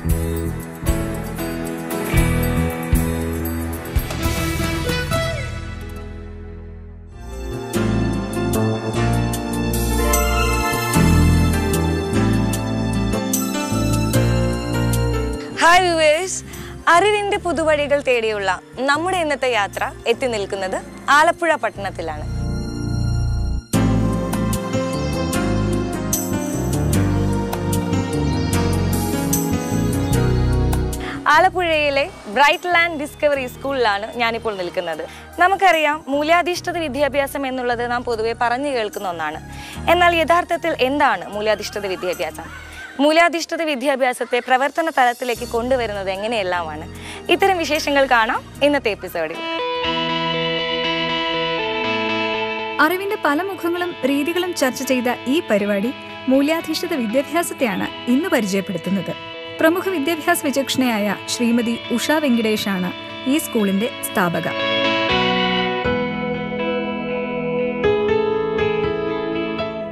Hi viewers പുതുവഴികൾ തേടിയുള്ള നമ്മുടെ ഇന്നത്തെ യാത്ര എത്തി നിൽക്കുന്നത് ആലപ്പുഴ പട്ടണത്തിലാണ്. ആലപ്പുഴയിലെ ബ്രൈറ്റ് ലാൻഡ് ഡിസ്കവറി സ്കൂളിലാണ് ഞാനിപ്പോൾ നിൽക്കുന്നത്. നമുക്കറിയാം മൂല്യാധിഷ്ഠിത വിദ്യാഭ്യാസം എന്നുള്ളത് നാം പൊതുവെ പറഞ്ഞു കേൾക്കുന്ന ഒന്നാണ്. എന്നാൽ യഥാർത്ഥത്തിൽ എന്താണ് മൂല്യാധിഷ്ഠിത വിദ്യാഭ്യാസം? മൂല്യാധിഷ്ഠിത വിദ്യാഭ്യാസത്തെ പ്രവർത്തന തലത്തിലേക്ക് കൊണ്ടുവരുന്നത് എങ്ങനെയെല്ലാമാണ്? ഇത്തരം വിശേഷങ്ങൾ കാണാം ഇന്നത്തെ എപ്പിസോഡിൽ. അറിവിന്റെ പല മുഖങ്ങളും രീതികളും ചർച്ച ചെയ്ത ഈ പരിപാടി മൂല്യാധിഷ്ഠിത വിദ്യാഭ്യാസത്തെയാണ് ഇന്ന് പരിചയപ്പെടുത്തുന്നത്. പ്രമുഖ വിദ്യാഭ്യാസ വിചക്ഷണയായ ശ്രീമതി ഉഷ വെങ്കിടേഷാണ് ഈ സ്കൂളിന്റെ സ്ഥാപക.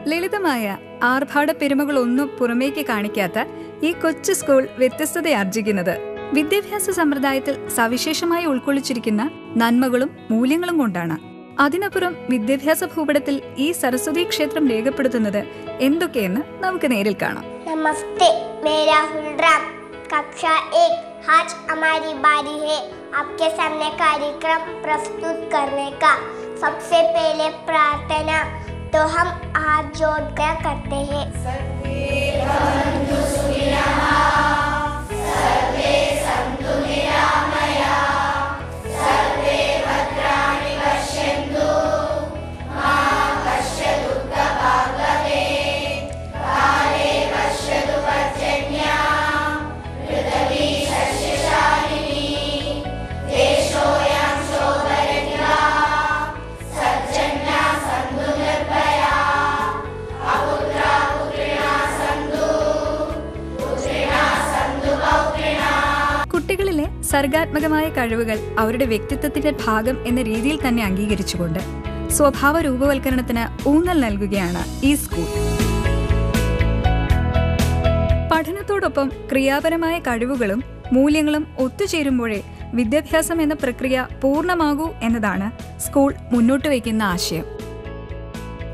ലളിതമായ ആർഭാട പെരുമകളൊന്നും പുറമേക്ക് കാണിക്കാത്ത ഈ കൊച്ചു സ്കൂൾ വ്യത്യസ്തതയാർജിക്കുന്നത് വിദ്യാഭ്യാസ സമ്പ്രദായത്തിൽ സവിശേഷമായി ഉൾക്കൊള്ളിച്ചിരിക്കുന്ന നന്മകളും മൂല്യങ്ങളും കൊണ്ടാണ്. അതിനപ്പുറം വിദ്യാഭ്യാസ ഭൂപടത്തിൽ ഈ സരസ്വതി ക്ഷേത്രം രേഖപ്പെടുത്തുന്നത് എന്തൊക്കെയെന്ന് നമുക്ക് നേരിൽ കാണാം. നമസ്തേ. मेरा हुलराम कक्षा एक, आज हमारी बारी है आपके सामने कार्यक्रम प्रस्तुत करने का। सबसे पहले प्रार्थना तो हम हाथ जोड़कर करते हैं। സർഗാത്മകമായ കഴിവുകൾ അവരുടെ വ്യക്തിത്വത്തിന്റെ ഭാഗം എന്ന രീതിയിൽ തന്നെ അംഗീകരിച്ചുകൊണ്ട് സ്വഭാവ രൂപവൽക്കരണത്തിന് ഊന്നൽ നൽകുകയാണ് ഈ സ്കൂൾ. പഠനത്തോടൊപ്പം ക്രിയാപരമായ കഴിവുകളും മൂല്യങ്ങളും ഒത്തുചേരുമ്പോഴേ വിദ്യാഭ്യാസം എന്ന പ്രക്രിയ പൂർണമാകൂ എന്നതാണ് സ്കൂൾ മുന്നോട്ട് വയ്ക്കുന്ന ആശയം.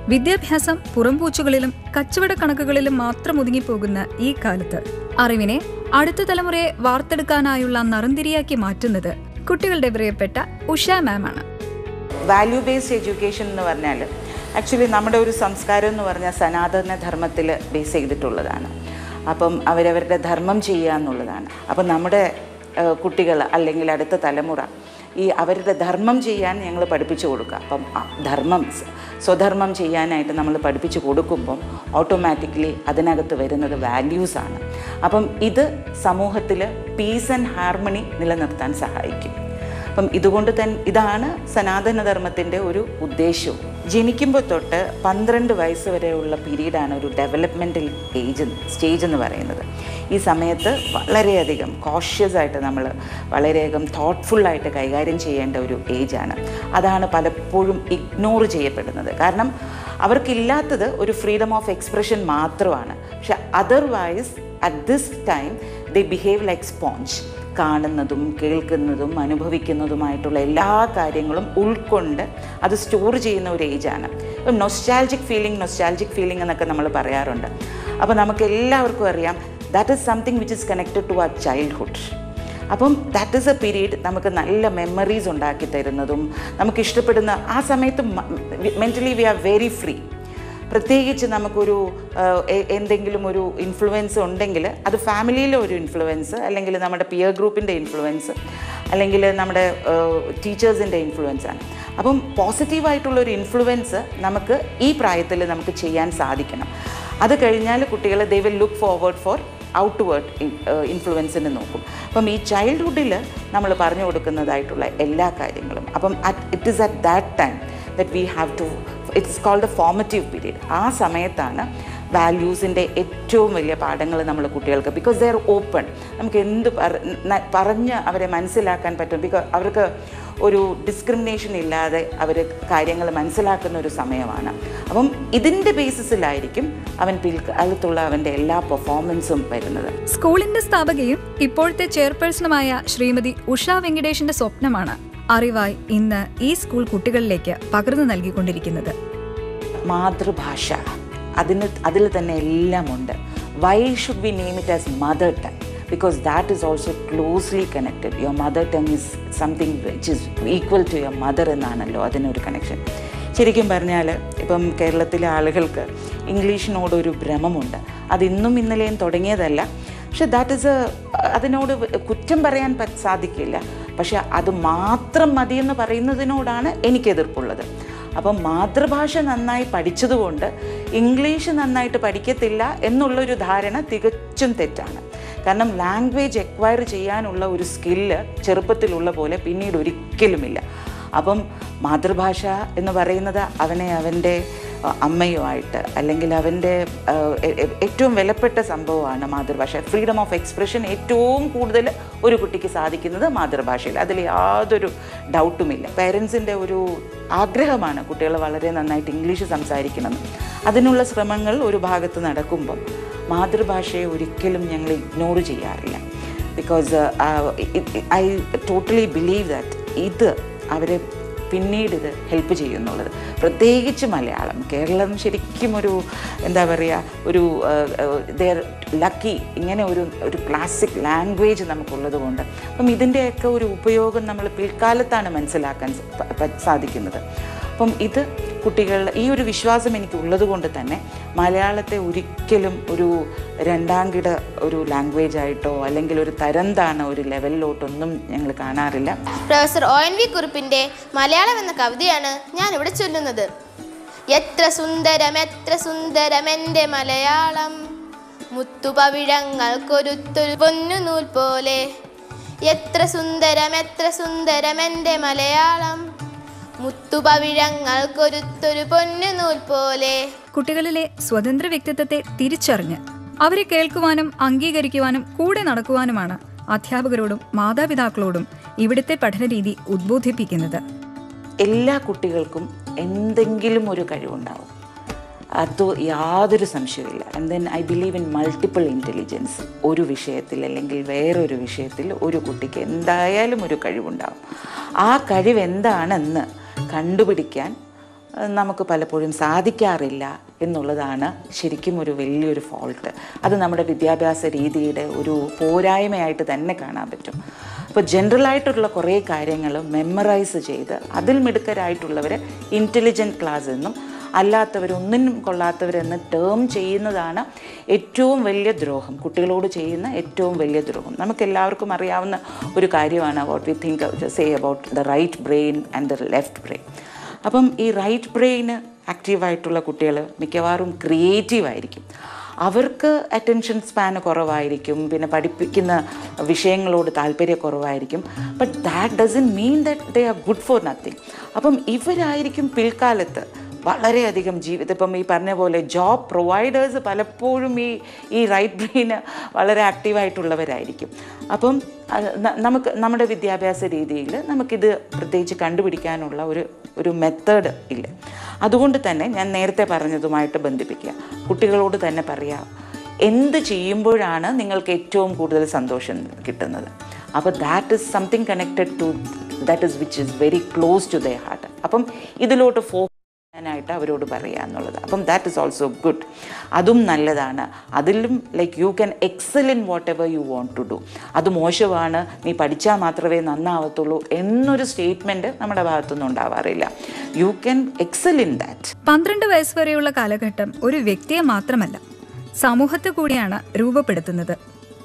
വിദ്യാഭ്യാസം പുറംപൂച്ചുകളിലും കച്ചവട കണക്കുകളിലും മാത്രം ഒതുങ്ങിപ്പോകുന്ന ഈ കാലത്ത്. അറിവിനെ അടുത്ത തലമുറയെ വാർത്തെടുക്കാനായുള്ള നറുന്തിരിയാക്കി മാറ്റുന്നത് കുട്ടികളുടെ പ്രിയപ്പെട്ട ഉഷ മാമാണ്. വാല്യൂ ബേസ്ഡ് എഡ്യൂക്കേഷൻ എന്ന് പറഞ്ഞാൽ ആക്ച്വലി നമ്മുടെ ഒരു സംസ്കാരം എന്ന് പറഞ്ഞാൽ സനാതന ധർമ്മത്തിൽ ബേസ് ചെയ്തിട്ടുള്ളതാണ്. അപ്പം അവരവരുടെ ധർമ്മം ചെയ്യുക എന്നുള്ളതാണ്. അപ്പം നമ്മുടെ കുട്ടികൾ അല്ലെങ്കിൽ അടുത്ത തലമുറ ഈ അവരുടെ ധർമ്മം ചെയ്യാൻ ഞങ്ങൾ പഠിപ്പിച്ചു കൊടുക്കുക. അപ്പം ധർമ്മം സ്വധർമ്മം ചെയ്യാനായിട്ട് നമ്മൾ പഠിപ്പിച്ചു കൊടുക്കുമ്പം ഓട്ടോമാറ്റിക്കലി അതിനകത്ത് വരുന്നത് വാല്യൂസാണ് അപ്പം ഇത് സമൂഹത്തിൽ പീസ് ആൻഡ് ഹാർമണി നിലനിർത്താൻ സഹായിക്കും. അപ്പം ഇതുകൊണ്ട് തന്നെ ഇതാണ് സനാതനധർമ്മത്തിന്റെ ഒരു ഉദ്ദേശവും ജനിക്കുമ്പോൾ തൊട്ട് പന്ത്രണ്ട് വയസ്സ് വരെയുള്ള പീരീഡാണ് ഒരു ഡെവലപ്മെന്റൽ ഏജ് സ്റ്റേജ് എന്ന് പറയുന്നത്. ഈ സമയത്ത് വളരെയധികം കോഷ്യസ് ആയിട്ട് നമ്മൾ വളരെയധികം തോട്ട്ഫുള്ളായിട്ട് കൈകാര്യം ചെയ്യേണ്ട ഒരു ഏജാണ് അതാണ് പലപ്പോഴും ഇഗ്നോർ ചെയ്യപ്പെടുന്നത്. കാരണം അവർക്കില്ലാത്തത് ഒരു ഫ്രീഡം ഓഫ് എക്സ്പ്രഷൻ മാത്രമാണ്. പക്ഷെ otherwise at this time they behave like sponge കാണുന്നതും കേൾക്കുന്നതും അനുഭവിക്കുന്നതുമായിട്ടുള്ള എല്ലാ കാര്യങ്ങളും ഉൾക്കൊണ്ട് അത് സ്റ്റോർ ചെയ്യുന്ന ഒരു ഏജാണ് നൊസ്റ്റാൾജിക് ഫീലിംഗ് നൊസ്റ്റാൾജിക് ഫീലിംഗ് എന്നൊക്കെ നമ്മൾ പറയാറുണ്ട്. അപ്പോൾ നമുക്ക് എല്ലാവർക്കും അറിയാം that is something which is connected to our childhood അപ്പം ദാറ്റ് ഈസ് എ പീരീഡ് നമുക്ക് നല്ല മെമ്മറീസ് ഉണ്ടാക്കി തരുന്നതും നമുക്ക് ഇഷ്ടപ്പെടുന്ന ആ സമയത്ത് mentally we are very free പ്രത്യേകിച്ച് നമുക്കൊരു എന്തെങ്കിലും ഒരു ഇൻഫ്ലുവൻസ് ഉണ്ടെങ്കിൽ അത് ഫാമിലിയിലെ ഒരു ഇൻഫ്ലുവൻസ് അല്ലെങ്കിൽ നമ്മുടെ പിയർ ഗ്രൂപ്പിന്റെ ഇൻഫ്ലുവൻസ് അല്ലെങ്കിൽ നമ്മുടെ ടീച്ചേഴ്സിന്റെ ഇൻഫ്ലുവൻസ് ആണ്. അപ്പം പോസിറ്റീവായിട്ടുള്ളൊരു ഇൻഫ്ലുവൻസ് നമുക്ക് ഈ പ്രായത്തിൽ നമുക്ക് ചെയ്യാൻ സാധിക്കണം. അത് കഴിഞ്ഞാൽ കുട്ടികൾ they will look forward for outward ഇൻഫ്ലുവൻസിന് നോക്കും. അപ്പം ഈ ചൈൽഡ്ഹുഡിൽ നമ്മൾ പറഞ്ഞു കൊടുക്കുന്നതായിട്ടുള്ള എല്ലാ കാര്യങ്ങളും. അപ്പം at it is at that time that we have to it's called a formative period ആ സമയത്താണ് വാല്യൂസിന്റെ ഏറ്റവും വലിയ പാഠങ്ങൾ നമ്മൾ കുട്ടികൾക്ക് ബിക്കോസ് ദേ ആർ ഓപ്പൺ നമുക്ക് എന്ത് പറ- പറഞ്ഞ് അവരെ മനസ്സിലാക്കാൻ പറ്റും. ബിക്കോസ് അവർക്ക് ഒരു ഡിസ്ക്രിമിനേഷൻ ഇല്ലാതെ അവർ കാര്യങ്ങൾ മനസ്സിലാക്കുന്ന ഒരു സമയമാണ്. അപ്പം ഇതിന്റെ ബേസിസിലായിരിക്കും അവൻ പിൽക്കാലത്തുള്ള അവന്റെ എല്ലാ പെർഫോമൻസും വരുന്നത്. സ്കൂളിന്റെ സ്ഥാപകയും ഇപ്പോഴത്തെ ചെയർപേഴ്സണുമായ ശ്രീമതി ഉഷ വെങ്കടേഷിന്റെ സ്വപ്നമാണ്. അറിവായി ഇന്ന് ഈ സ്കൂൾ കുട്ടികളിലേക്ക് പകർന്നു നൽകിക്കൊണ്ടിരിക്കുന്നത്. മാതൃഭാഷ. അതിന് അതിൽ തന്നെ എല്ലാം ഉണ്ട് why should be name it as mother tongue because that is also closely connected your mother tongue is something which is equal to your mother എന്നാണല്ലോ അതിനൊരു കണക്ഷൻ ശരിക്കും പറഞ്ഞാൽ ഇപ്പം കേരളത്തിലെ ആളുകൾക്ക് ഇംഗ്ലീഷിനോടൊരു ഭ്രമമുണ്ട്. അത് ഇന്നും ഇന്നലെയും തുടങ്ങിയതല്ല. പക്ഷെ ദാറ്റ് ഇസ് അതിനോട് കുറ്റം പറയാൻ സാധിക്കില്ല. പക്ഷെ അത് മാത്രം മതിയെന്ന് പറയുന്നതിനോടാണ് എനിക്ക് എതിർപ്പുള്ളത് അപ്പം മാതൃഭാഷ നന്നായി പഠിച്ചതുകൊണ്ട് ഇംഗ്ലീഷ് നന്നായിട്ട് പഠിക്കത്തില്ല എന്നുള്ളൊരു ധാരണ തികച്ചും തെറ്റാണ്. കാരണം ലാംഗ്വേജ് എക്വയർ ചെയ്യാനുള്ള ഒരു സ്കില്ല് ചെറുപ്പത്തിലുള്ള പോലെ പിന്നീട് ഒരിക്കലുമില്ല അപ്പം മാതൃഭാഷ എന്ന് പറയുന്നത് അവനെ അവന്റെ അമ്മയുമായിട്ട് അല്ലെങ്കിൽ അവന്റെ ഏറ്റവും വിലപ്പെട്ട സംഭവമാണ് മാതൃഭാഷ. ഫ്രീഡം ഓഫ് എക്സ്പ്രഷൻ ഏറ്റവും കൂടുതൽ ഒരു കുട്ടിക്ക് സാധിക്കുന്നത് മാതൃഭാഷയിൽ. അതിൽ യാതൊരു ഡൗട്ടുമില്ല. പേരൻസിന്റെ ഒരു ആഗ്രഹമാണ് കുട്ടികൾ വളരെ നന്നായിട്ട് ഇംഗ്ലീഷ് സംസാരിക്കണം അതിനുള്ള ശ്രമങ്ങൾ ഒരു ഭാഗത്ത് നടക്കുമ്പം മാതൃഭാഷയെ ഒരിക്കലും ഞങ്ങൾ ഇഗ്നോർ ചെയ്യാറില്ല. Because I totally believe that ഇത് അവരെ പിന്നീട് ഇത് ഹെൽപ്പ് ചെയ്യുന്നുള്ളത്. പ്രത്യേകിച്ച് മലയാളം. കേരളം ശരിക്കും ഒരു എന്താ പറയുക ഒരു ദർ ലക്കി ഇങ്ങനെ ഒരു ഒരു ക്ലാസിക് ലാംഗ്വേജ് നമുക്കുള്ളത് കൊണ്ട് അപ്പം ഇതിന്റെയൊക്കെ ഒരു ഉപയോഗം നമ്മൾ പിൽക്കാലത്താണ് മനസ്സിലാക്കാൻ സാധിക്കുന്നത്. അപ്പം ഇത് കുട്ടികൾ ഈ ഒരു വിശ്വാസം എനിക്ക് ഉള്ളത് കൊണ്ട് തന്നെ മലയാളത്തെ ഒരിക്കലും ഒരു രണ്ടാംകിട ഒരു ലാംഗ്വേജ് ആയിട്ടോ അല്ലെങ്കിൽ ഒരു തരം താണ ഒരു ലെവലിലോട്ടൊന്നും ഞങ്ങൾ കാണാറില്ല. പ്രൊഫസർ ഒ എൻ വി കുറിപ്പിന്റെ മലയാളം എന്ന കവിതയാണ് ഞാൻ ഇവിടെ ചൊല്ലുന്നത്. എത്ര സുന്ദരം എത്ര സുന്ദരം എന്റെ മലയാളം. മുത്തുപവിഴങ്ങൾ കൊരുത്തൊരു പൊന്നു നൂൽ പോലെ എത്ര സുന്ദരം എത്ര സുന്ദരം എന്റെ മലയാളം. മുത്തുപവിഴങ്ങൾ കൊരുത്തൊരു പൊന്നു നൂൽ പോലെ കുട്ടികളിലെ സ്വതന്ത്ര വ്യക്തിത്വത്തെ തിരിച്ചറിഞ്ഞ് അവരെ കേൾക്കുവാനും അംഗീകരിക്കുവാനും കൂടെ നടക്കുവാനുമാണ് അധ്യാപകരോടും മാതാപിതാക്കളോടും ഇവിടുത്തെ പഠനരീതി ഉദ്ബോധിപ്പിക്കുന്നത്. എല്ലാ കുട്ടികൾക്കും എന്തെങ്കിലും ഒരു കഴിവുണ്ടാവും. അത് യാതൊരു സംശയമില്ല and then I believe in multiple intelligence ഒരു വിഷയത്തിൽ അല്ലെങ്കിൽ വേറൊരു വിഷയത്തിൽ ഒരു കുട്ടിക്ക് എന്തായാലും ഒരു കഴിവുണ്ടാവും. ആ കഴിവ് എന്താണെന്ന് കണ്ടുപിടിക്കാൻ നമുക്ക് പലപ്പോഴും സാധിക്കാറില്ല എന്നുള്ളതാണ് ശരിക്കും ഒരു വലിയൊരു ഫോൾട്ട് അത് നമ്മുടെ വിദ്യാഭ്യാസ രീതിയുടെ ഒരു പോരായ്മയായിട്ട് തന്നെ കാണാൻ പറ്റും. അപ്പോൾ ജനറലായിട്ടുള്ള കുറേ കാര്യങ്ങൾ മെമ്മറൈസ് ചെയ്ത് അതിൽ മിടുക്കരായിട്ടുള്ളവരെ ഇന്റലിജന്റ് ക്ലാസ് എന്നും അല്ലാത്തവർ കൊള്ളാത്തവരെന്ന് ടേം ചെയ്യുന്നതാണ് ഏറ്റവും വലിയ ദ്രോഹം. കുട്ടികളോട് ചെയ്യുന്ന ഏറ്റവും വലിയ ദ്രോഹം. നമുക്കെല്ലാവർക്കും അറിയാവുന്ന ഒരു കാര്യമാണ് what we think say about the right brain and the left brain അപ്പം ഈ റൈറ്റ് ബ്രെയിന് ആക്റ്റീവായിട്ടുള്ള കുട്ടികൾ മിക്കവാറും ക്രിയേറ്റീവായിരിക്കും അവർക്ക് അറ്റൻഷൻ സ്പാൻ കുറവായിരിക്കും. പിന്നെ പഠിപ്പിക്കുന്ന വിഷയങ്ങളോട് താല്പര്യക്കുറവായിരിക്കും but that doesn't mean that they are good for nothing അപ്പം ഇവരായിരിക്കും പിൽക്കാലത്ത് വളരെയധികം ജീവിതം. ഇപ്പം ഈ പറഞ്ഞ പോലെ ജോബ് പ്രൊവൈഡേഴ്സ് പലപ്പോഴും ഈ ഈ റൈറ്റ് ബ്രെയിന് വളരെ ആക്റ്റീവായിട്ടുള്ളവരായിരിക്കും അപ്പം നമുക്ക് നമ്മുടെ വിദ്യാഭ്യാസ രീതിയിൽ നമുക്കിത് പ്രത്യേകിച്ച് കണ്ടുപിടിക്കാനുള്ള ഒരു ഒരു മെത്തേഡ് ഇല്ല. അതുകൊണ്ട് തന്നെ ഞാൻ നേരത്തെ പറഞ്ഞതുമായിട്ട് ബന്ധിപ്പിക്കുക. കുട്ടികളോട് തന്നെ പറയാം എന്ത് ചെയ്യുമ്പോഴാണ് നിങ്ങൾക്ക് ഏറ്റവും കൂടുതൽ സന്തോഷം കിട്ടുന്നത്? അപ്പോൾ that is something connected to that is which is very close to the heart അപ്പം ഇതിലോട്ട് ഫോ ചെയ്യാനായിട്ട് അവരോട് പറയുക എന്നുള്ളത്. അപ്പം ദാറ്റ് ഇസ് ഓൾസോ ഗുഡ് അതും നല്ലതാണ്. അതിലും like you can excel in whatever you want to do അത് മോശമാണ്. നീ പഠിച്ചാൽ മാത്രമേ നന്നാവത്തുള്ളൂ എന്നൊരു സ്റ്റേറ്റ്മെന്റ് നമ്മുടെ ഭാഗത്തുനിന്ന് ഉണ്ടാവാറില്ല. You can excel in that പന്ത്രണ്ട് വയസ്സ് വരെയുള്ള കാലഘട്ടം ഒരു വ്യക്തിയെ മാത്രമല്ല സമൂഹത്തെ കൂടിയാണ് രൂപപ്പെടുത്തുന്നത്.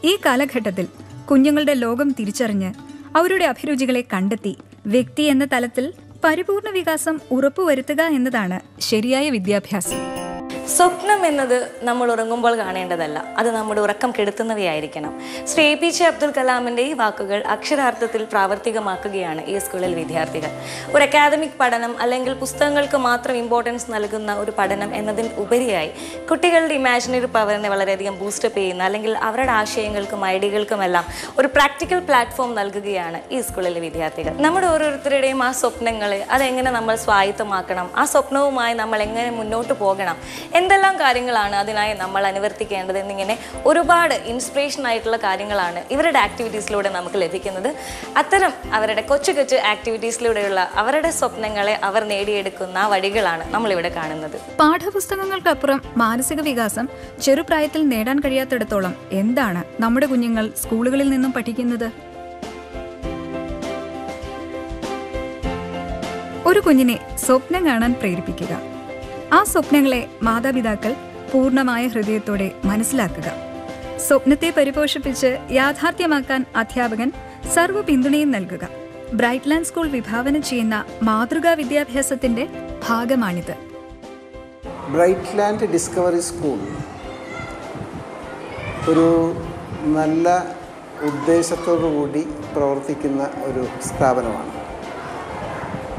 ഈ കാലഘട്ടത്തിൽ കുഞ്ഞുങ്ങളുടെ ലോകം തിരിച്ചറിഞ്ഞ് അവരുടെ അഭിരുചികളെ കണ്ടെത്തി വ്യക്തി എന്ന തലത്തിൽ പരിപൂർണ വികാസം ഉറപ്പുവരുത്തുക എന്നതാണ് ശരിയായ വിദ്യാഭ്യാസം. സ്വപ്നം എന്നത് നമ്മൾ ഉറങ്ങുമ്പോൾ കാണേണ്ടതല്ല. അത് നമ്മുടെ ഉറക്കം കെടുത്തുന്നവയായിരിക്കണം. Shri A P J Abdul കലാമിന്റെ ഈ വാക്കുകൾ അക്ഷരാർത്ഥത്തിൽ പ്രാവർത്തികമാക്കുകയാണ് ഈ സ്കൂളിൽ വിദ്യാർത്ഥികൾ. ഒരു അക്കാദമിക് പഠനം അല്ലെങ്കിൽ പുസ്തകങ്ങൾക്ക് മാത്രം ഇമ്പോർട്ടൻസ് നൽകുന്ന ഒരു പഠനം എന്നതിന് ഉപരിയായി കുട്ടികളുടെ ഇമാജിനറി പവറിനെ വളരെയധികം ബൂസ്റ്റപ്പ് ചെയ്യുന്ന അല്ലെങ്കിൽ അവരുടെ ആശയങ്ങൾക്കും ഐഡിയകൾക്കുമെല്ലാം ഒരു പ്രാക്ടിക്കൽ പ്ലാറ്റ്ഫോം നൽകുകയാണ് ഈ സ്കൂളിലെ വിദ്യാർത്ഥികൾ. നമ്മുടെ ഓരോരുത്തരുടെയും ആ സ്വപ്നങ്ങളെ അതെങ്ങനെ നമ്മൾ സ്വായത്തമാക്കണം? ആ സ്വപ്നവുമായി നമ്മൾ എങ്ങനെ മുന്നോട്ട് പോകണം? എന്തെല്ലാം കാര്യങ്ങളാണ് അതിനായി നമ്മൾ അനുവർത്തിക്കേണ്ടത് എന്നിങ്ങനെ ഒരുപാട് ഇൻസ്പിറേഷൻ ആയിട്ടുള്ള കാര്യങ്ങളാണ് ഇവരുടെ ആക്ടിവിറ്റീസിലൂടെ നമുക്ക് ലഭിക്കുന്നത്. അത്തരം അവരുടെ കൊച്ചു കൊച്ചു ആക്ടിവിറ്റീസിലൂടെയുള്ള അവരുടെ സ്വപ്നങ്ങളെ അവർ നേടിയെടുക്കുന്ന വഴികളാണ് നമ്മളിവിടെ കാണുന്നത്. പാഠപുസ്തകങ്ങൾക്കപ്പുറം മാനസിക വികാസം ചെറുപ്രായത്തിൽ നേടാൻ കഴിയാത്തിടത്തോളം എന്താണ് നമ്മുടെ കുഞ്ഞുങ്ങൾ സ്കൂളുകളിൽ നിന്നും പഠിക്കുന്നത്? ഒരു കുഞ്ഞിനെ സ്വപ്നം കാണാൻ പ്രേരിപ്പിക്കുക. ആ സ്വപ്നങ്ങളെ മാതാപിതാക്കൾ പൂർണമായ ഹൃദയത്തോടെ മനസ്സിലാക്കുക. സ്വപ്നത്തെ പരിപോഷിപ്പിച്ച് യാഥാർത്ഥ്യമാക്കാൻ അധ്യാപകൻ സർവ പിന്തുണയും നൽകുക. ബ്രൈറ്റ് ലാൻഡ് സ്കൂൾ വിഭാവനം ചെയ്യുന്ന മാതൃകാ വിദ്യാഭ്യാസത്തിന്റെ ഭാഗമാണിത്. ബ്രൈറ്റ് ലാൻഡ് ഡിസ്കവറി സ്കൂൾ ഒരു നല്ല കൂടി പ്രവർത്തിക്കുന്ന ഒരു സ്ഥാപനമാണ്.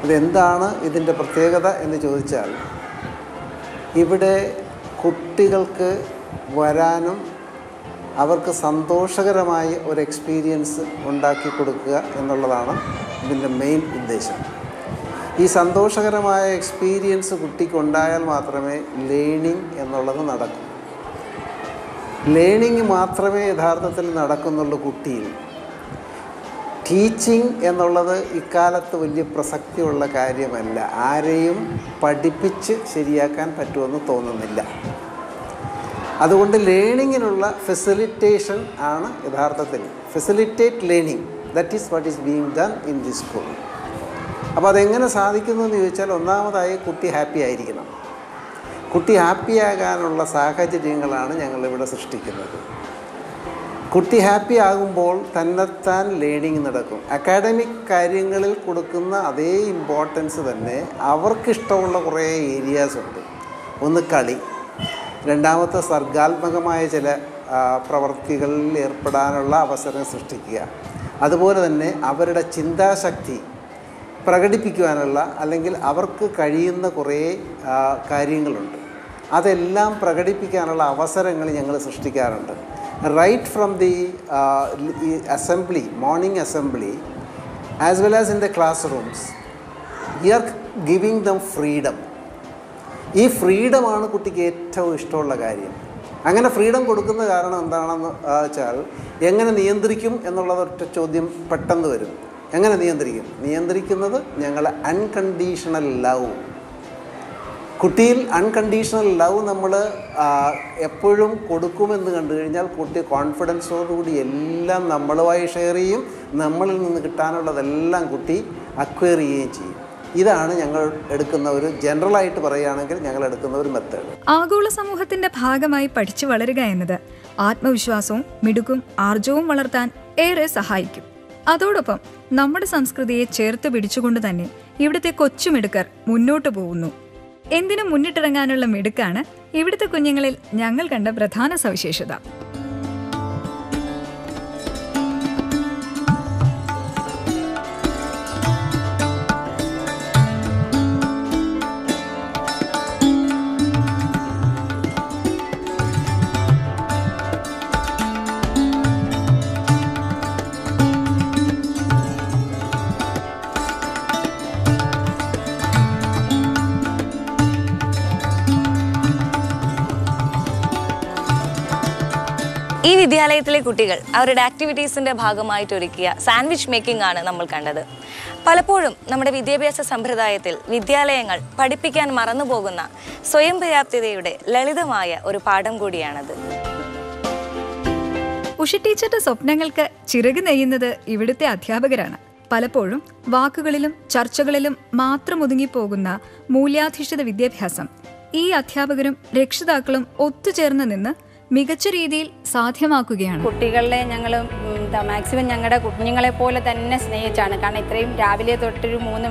അതെന്താണ് ഇതിന്റെ പ്രത്യേകത എന്ന് ചോദിച്ചാൽ ഇവിടെ കുട്ടികൾക്ക് വരാനും അവർക്ക് സന്തോഷകരമായി ഒരു എക്സ്പീരിയൻസ് ഉണ്ടാക്കി കൊടുക്കുക എന്നുള്ളതാണ് ഇതിന്റെ മെയിൻ ഉദ്ദേശം. ഈ സന്തോഷകരമായ എക്സ്പീരിയൻസ് കുട്ടിക്ക് ഉണ്ടായാൽ മാത്രമേ ലേണിംഗ് എന്നുള്ളത് നടക്കൂ. ലേണിംഗ് മാത്രമേ യഥാർത്ഥത്തിൽ നടക്കുന്നുള്ളൂ കുട്ടിയിൽ. ടീച്ചിങ് എന്നുള്ളത് ഇക്കാലത്ത് വലിയ പ്രസക്തിയുള്ള കാര്യമല്ല. ആരെയും പഠിപ്പിച്ച് ശരിയാക്കാൻ പറ്റുമെന്ന് തോന്നുന്നില്ല. അതുകൊണ്ട് ലേണിങ്ങിനുള്ള ഫെസിലിറ്റേഷൻ ആണ് യഥാർത്ഥത്തിൽ. Facilitate learning that is what is being done in the school അപ്പോൾ അതെങ്ങനെ സാധിക്കുന്നു എന്ന് ചോദിച്ചാൽ ഒന്നാമതായി കുട്ടി ഹാപ്പി ആയിരിക്കണം. കുട്ടി ഹാപ്പിയാകാനുള്ള സാഹചര്യങ്ങളാണ് ഞങ്ങളിവിടെ സൃഷ്ടിക്കുന്നത്. കുട്ടി ഹാപ്പി ആകുമ്പോൾ തന്നെത്താൻ ലേണിംഗ് നടക്കും. അക്കാഡമിക് കാര്യങ്ങളിൽ കൊടുക്കുന്ന അതേ ഇമ്പോർട്ടൻസ് തന്നെ അവർക്കിഷ്ടമുള്ള കുറേ ഏരിയാസ് ഉണ്ട്. ഒന്ന് കളി. രണ്ടാമത്തെ സർഗാത്മകമായ ചില പ്രവർത്തികളിൽ ഏർപ്പെടാനുള്ള അവസരം സൃഷ്ടിക്കുക. അതുപോലെ തന്നെ അവരുടെ ചിന്താശക്തി പ്രകടിപ്പിക്കുവാനുള്ള അല്ലെങ്കിൽ അവർക്ക് കഴിയുന്ന കുറേ കാര്യങ്ങളുണ്ട്. അതെല്ലാം പ്രകടിപ്പിക്കാനുള്ള അവസരങ്ങൾ ഞങ്ങൾ സൃഷ്ടിക്കാറുണ്ട്. Right from the assembly morning assembly as well as in the classrooms we are giving them freedom ഈ ഫ്രീഡമാണ് കുട്ടിക്ക് ഏറ്റവും ഇഷ്ടമുള്ള കാര്യം. അങ്ങനെ ഫ്രീഡം കൊടുക്കുന്ന കാരണം എന്താണെന്ന് വെച്ചാൽ എങ്ങനെ നിയന്ത്രിക്കും എന്നുള്ളതൊറ്റ ചോദ്യം പെട്ടെന്ന് വരും. എങ്ങനെ നിയന്ത്രിക്കും? നിയന്ത്രിക്കുന്നത് ഞങ്ങളെ അൺകണ്ടീഷണൽ ലവ് കുട്ടിയിൽ അൺകണ്ടീഷണൽ ലവ് നമ്മൾ എപ്പോഴും കൊടുക്കുമെന്ന് കണ്ടു കഴിഞ്ഞാൽ കുട്ടി കോൺഫിഡൻസോടുകൂടി എല്ലാം നമ്മളുമായി ഷെയർ ചെയ്യും നമ്മളിൽ നിന്ന് കിട്ടാനുള്ളതെല്ലാം കുട്ടി അക്വയർ ചെയ്യുകയും ചെയ്യും. ഇതാണ് ഞങ്ങൾ എടുക്കുന്ന ഒരു ജനറൽ ആയിട്ട് പറയുകയാണെങ്കിൽ ഞങ്ങൾ എടുക്കുന്ന ഒരു മെത്തേഡ് ആഗോള സമൂഹത്തിന്റെ ഭാഗമായി പഠിച്ചു വളരുക എന്നത് ആത്മവിശ്വാസവും മിടുക്കും ആർജവും വളർത്താൻ ഏറെ സഹായിക്കും. അതോടൊപ്പം നമ്മുടെ സംസ്കൃതിയെ ചേർത്ത് പിടിച്ചുകൊണ്ട് തന്നെ ഇവിടുത്തെ കൊച്ചുമിടുക്കർ മുന്നോട്ടു പോകുന്നു. എന്തിനും മുന്നിട്ടിറങ്ങാനുള്ള മിടുക്കാണ് ഇവിടുത്തെ കുഞ്ഞുങ്ങളിൽ ഞങ്ങൾ കണ്ട പ്രധാന സവിശേഷത. വിദ്യാലയത്തിലെ കുട്ടികൾ അവരുടെ ആക്ടിവിറ്റീസിന്റെ ഭാഗമായിട്ട് ഒരുക്കിയ സാൻഡ്വിച്ച് മേക്കിംഗ് ആണ് നമ്മൾ കണ്ടത്. പലപ്പോഴും നമ്മുടെ വിദ്യാഭ്യാസ സമ്പ്രദായത്തിൽ വിദ്യാലയങ്ങൾ പഠിപ്പിക്കാൻ മറന്നുപോകുന്ന സ്വയം പര്യാപ്തതയുടെ ലളിതമായ ഒരു പാഠം കൂടിയാണത്. ഉഷ ടീച്ചറുടെ സ്വപ്നങ്ങൾക്ക് ചിറക് നെയ്യുന്നത് ഇവിടുത്തെ അധ്യാപകരാണ്. പലപ്പോഴും വാക്കുകളിലും ചർച്ചകളിലും മാത്രം ഒതുങ്ങിപ്പോകുന്ന മൂല്യാധിഷ്ഠിത വിദ്യാഭ്യാസം. ഈ അധ്യാപകരും രക്ഷിതാക്കളും ഒത്തുചേർന്ന് നിന്ന് മികച്ച രീതിയിൽ സാധ്യമാക്കുകയാണ്. കുട്ടികളെ ഞങ്ങൾ മാക്സിമം ഞങ്ങളുടെ കുഞ്ഞുങ്ങളെ പോലെ തന്നെ സ്നേഹിച്ചാണ്. കാരണം ഇത്രയും രാവിലെ തൊട്ടൊരു മൂന്ന്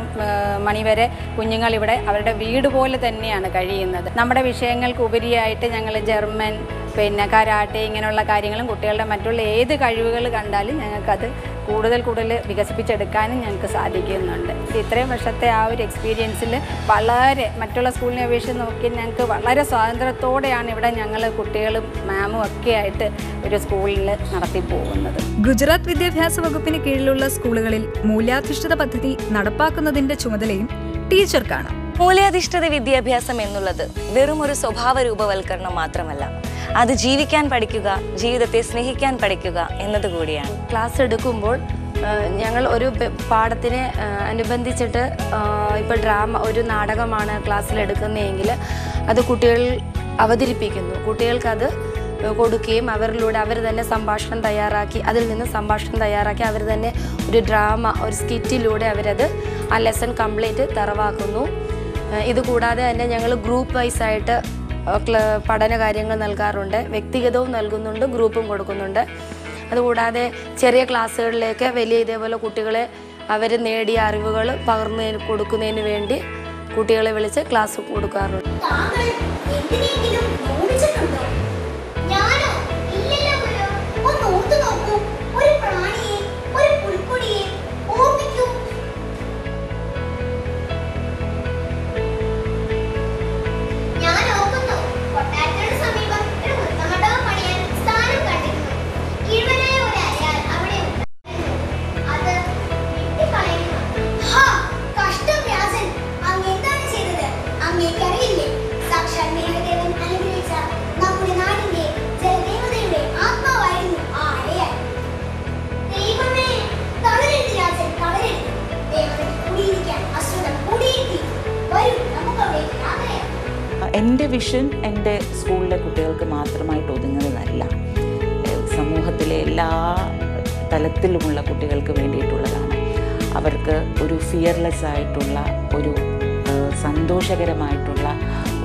മണി വരെ കുഞ്ഞുങ്ങൾ ഇവിടെ അവരുടെ വീട് പോലെ തന്നെയാണ് കഴിയുന്നത്. നമ്മുടെ വിഷയങ്ങൾക്ക് ഉപരിയായിട്ട് ഞങ്ങൾ ജർമ്മൻ പിന്നെ കരാട്ടെ ഇങ്ങനെയുള്ള കാര്യങ്ങളും കുട്ടികളുടെ മറ്റുള്ള ഏത് കഴിവുകൾ കണ്ടാലും ഞങ്ങൾക്കത് കൂടുതൽ കൂടുതൽ വികസിപ്പിച്ചെടുക്കാനും ഞങ്ങൾക്ക് സാധിക്കുന്നുണ്ട്. ഇത്രയും വർഷത്തെ ആ ഒരു എക്സ്പീരിയൻസിൽ വളരെ മറ്റുള്ള സ്കൂളിനെ അപേക്ഷിച്ച് നോക്കി ഞങ്ങൾക്ക് വളരെ സ്വാതന്ത്ര്യത്തോടെയാണ് ഇവിടെ ഞങ്ങൾ കുട്ടികളും മാമും ഒക്കെ ആയിട്ട് ഒരു സ്കൂളിൽ നടത്തി പോകുന്നത്. ഗുജറാത്ത് വിദ്യാഭ്യാസ വകുപ്പിന് കീഴിലുള്ള സ്കൂളുകളിൽ മൂല്യാധിഷ്ഠിത പദ്ധതി നടപ്പാക്കുന്നതിന്റെ ചുമതലയും ടീച്ചർക്കാണ്. മൂല്യാധിഷ്ഠിത വിദ്യാഭ്യാസം എന്നുള്ളത് വെറും ഒരു സ്വഭാവ രൂപവൽക്കരണം മാത്രമല്ല അത് ജീവിക്കാൻ പഠിക്കുക ജീവിതത്തെ സ്നേഹിക്കാൻ പഠിക്കുക എന്നതുകൂടിയാണ്. ക്ലാസ് എടുക്കുമ്പോൾ ഞങ്ങൾ ഒരു പാഠത്തിനെ അനുബന്ധിച്ചിട്ട് ഇപ്പോൾ ഡ്രാമ ഒരു നാടകമാണ് ക്ലാസ്സിൽ എടുക്കുന്നതെങ്കിൽ അത് കുട്ടികൾ അവതരിപ്പിക്കുന്നു. കുട്ടികൾക്കത് കൊടുക്കുകയും അവരിലൂടെ അവർ തന്നെ സംഭാഷണം തയ്യാറാക്കി അതിൽ നിന്ന് സംഭാഷണം തയ്യാറാക്കി അവർ തന്നെ ഒരു ഡ്രാമ ഒരു സ്കിറ്റിലൂടെ അവരത് ആ ലെസൺ കംപ്ലീറ്റ് തറവാക്കുന്നു. ഇതുകൂടാതെ ഇത് കൂടാതെ തന്നെ ഞങ്ങൾ ഗ്രൂപ്പ് വൈസ് ആയിട്ട് ആ, ക്ല- പഠന കാര്യങ്ങൾ നൽകാറുണ്ട്. വ്യക്തിഗതവും നൽകുന്നുണ്ട് ഗ്രൂപ്പും കൊടുക്കുന്നുണ്ട്. അതുകൂടാതെ ചെറിയ ക്ലാസ്സുകളിലേക്ക് വലിയ ഇതേപോലെ കുട്ടികളെ അവർ നേടിയ അറിവുകൾ പകർന്നു കൊടുക്കുന്നതിന് വേണ്ടി കുട്ടികളെ വിളിച്ച് ക്ലാസ് കൊടുക്കാറുണ്ട്. വിഷൻ എന്റെ സ്കൂളിലെ കുട്ടികൾക്ക് മാത്രമായിട്ട് ഒതുങ്ങുന്നതല്ല. സമൂഹത്തിലെ എല്ലാ തലത്തിലുമുള്ള കുട്ടികൾക്ക് വേണ്ടിയിട്ടുള്ളതാണ്. അവർക്ക് ഒരു ഫിയർലെസ് ആയിട്ടുള്ള ഒരു സന്തോഷകരമായിട്ടുള്ള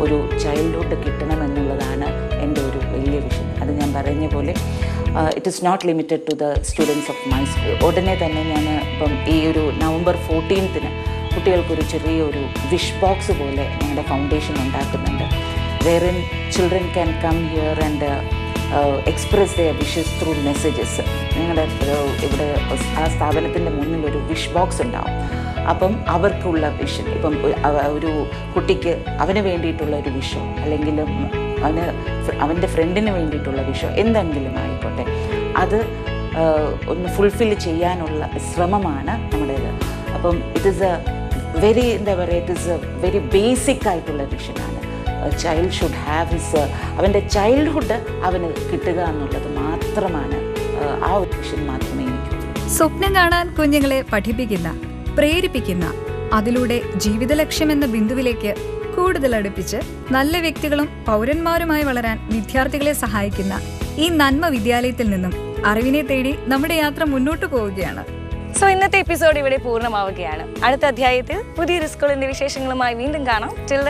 ഒരു ചൈൽഡ്ഹുഡ് കിട്ടണമെന്നുള്ളതാണ് എന്റെ ഒരു വലിയ വിഷൻ അത് ഞാൻ പറഞ്ഞ പോലെ it is not limited to the students of my school ഉടനെ തന്നെ ഞാൻ ഇപ്പം ഈ ഒരു നവംബർ ഫോർട്ടീൻത്തിന് കുട്ടികൾക്കൊരു ചെറിയൊരു വിഷ് ബോക്സ് പോലെ ഞങ്ങളുടെ ഫൗണ്ടേഷൻ ഉണ്ടാക്കുന്നുണ്ട്. Wherein children can come here and express the wishes through messages നിങ്ങളുടെ ഏഹ്, ഇവിടെ ആ സ്ഥാപനത്തിന്റെ മുന്നിൽ ഒരു വിഷ് ബോക്സ് ഉണ്ടാവും. അപ്പം അവർക്കുള്ള വിഷൻ ഇപ്പം ഒരു- കുട്ടിക്ക് അവന് വേണ്ടിയിട്ടുള്ള ഒരു വിഷോ അല്ലെങ്കിൽ അവന് അവന്റെ ഫ്രണ്ടിന് വേണ്ടിയിട്ടുള്ള വിഷോ എന്തെങ്കിലും ആയിക്കോട്ടെ. അത് ഒന്ന് ഫുൾഫിൽ ചെയ്യാനുള്ള ശ്രമമാണ് നമ്മുടേത്. അപ്പം ഇറ്റ് ഇസ് എ വെരി എന്താ പറയുക it is a very basic ആയിട്ടുള്ള വിഷനാണ് ചൈൽഡ് ഷുഡ് ഹാവ് ഹിസ് അവന്റെ ചൈൽഡ്ഹുഡ് അവന് കിട്ടുക എന്നുള്ളത് മാത്രമാണ് ആഹ്, ആ ഒരു വിഷൻ മാത്രമേ എനിക്ക് സ്വപ്നം കാണാൻ കുഞ്ഞുങ്ങളെ പഠിപ്പിക്കുന്ന പ്രേരിപ്പിക്കുന്ന അതിലൂടെ ജീവിത ലക്ഷ്യമെന്ന ബിന്ദുവിലേക്ക് കൂടുതൽ അടുപ്പിച്ച് നല്ല വ്യക്തികളും പൗരന്മാരുമായി വളരാൻ വിദ്യാർത്ഥികളെ സഹായിക്കുന്ന ഈ നന്മ വിദ്യാലയത്തിൽ നിന്നും അറിവിനെ തേടി നമ്മുടെ യാത്ര മുന്നോട്ടു പോവുകയാണ്. സോ ഇന്നത്തെ എപ്പിസോഡ് ഇവിടെ പൂർണമാവുകയാണ്. അടുത്ത അധ്യായത്തിൽ പുതിയൊരു സ്കൂളിന്റെ വിശേഷങ്ങളുമായി വീണ്ടും കാണാം. ടിൽ